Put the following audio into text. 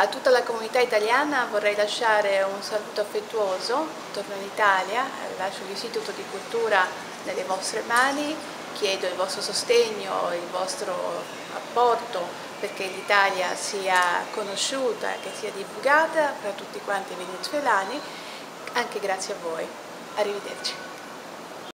A tutta la comunità italiana vorrei lasciare un saluto affettuoso, torno in Italia, lascio l'Istituto di Cultura nelle vostre mani, chiedo il vostro sostegno, il vostro apporto perché l'Italia sia conosciuta, che sia divulgata fra tutti quanti i venezuelani, anche grazie a voi. Arrivederci.